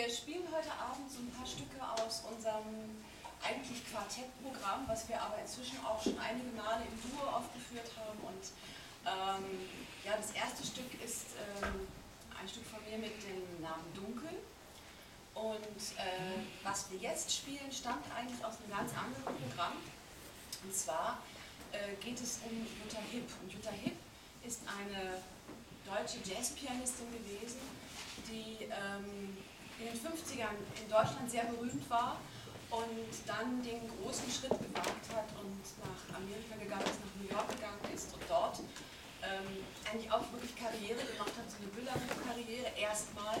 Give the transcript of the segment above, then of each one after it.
Wir spielen heute Abend so ein paar Stücke aus unserem eigentlich Quartettprogramm, was wir aber inzwischen auch schon einige Male im Duo aufgeführt haben. Und ähm, ja, das erste Stück ist ähm, ein Stück von mir mit dem Namen Dunkel. Und äh, was wir jetzt spielen, stammt eigentlich aus einem ganz anderen Programm. Und zwar äh, geht es um Jutta Hipp. Und Jutta Hipp ist eine deutsche Jazzpianistin gewesen, den 50ern in Deutschland sehr berühmt war und dann den großen Schritt gewagt hat und nach Amerika gegangen ist, nach New York gegangen ist und dort ähm, eigentlich auch wirklich Karriere gemacht hat, so eine Bilderbuchkarriere erstmal,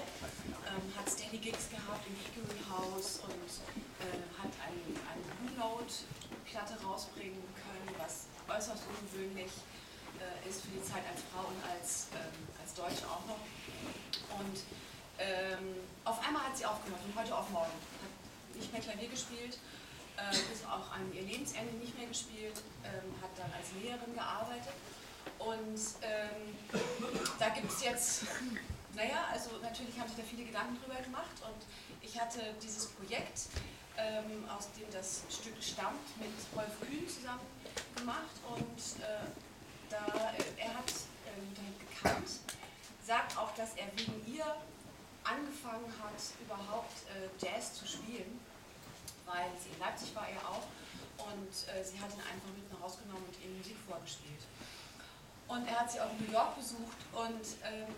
ähm, hat Steady Gigs gehabt im Hickory House und äh, hat eine, eine Blue-Note-Platte rausbringen können, was äußerst ungewöhnlich äh, ist für die Zeit als Frau und als, ähm, als Deutsche auch noch. Und ähm, auf einmal hat sie aufgehört, von heute auf morgen. Hat nicht mehr Klavier gespielt, äh, bis auch an ihr Lebensende nicht mehr gespielt, ähm, hat dann als Lehrerin gearbeitet. Und ähm, da gibt es jetzt, naja, also natürlich haben sich da viele Gedanken drüber gemacht und ich hatte dieses Projekt, ähm, aus dem das Stück stammt, mit Rolf Kühn zusammen gemacht und äh, da, äh, er hat äh, gekannt, sagt auch, dass er wegen ihr angefangen hat, überhaupt äh, Jazz zu spielen, weil sie in Leipzig war er auch und äh, sie hat ihn einfach mit nach Hause genommen und ihm Musik vorgespielt. Und er hat sie auch in New York besucht und ähm,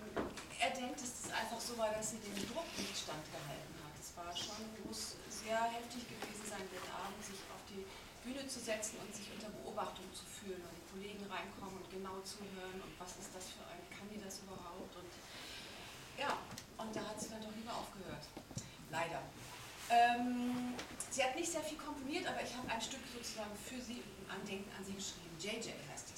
er denkt, dass es einfach so war, dass sie dem Druck nicht standgehalten hat. Es war schon, muss sehr heftig gewesen sein, den Abend sich auf die Bühne zu setzen und sich unter Beobachtung zu fühlen und die Kollegen reinkommen und genau zuhören und was ist das für ein, kann die das überhaupt und ja, und da hat sie dann doch lieber aufgehört. Leider. Ähm, sie hat nicht sehr viel komponiert, aber ich habe ein Stück sozusagen für sie im Andenken an sie geschrieben. JJ heißt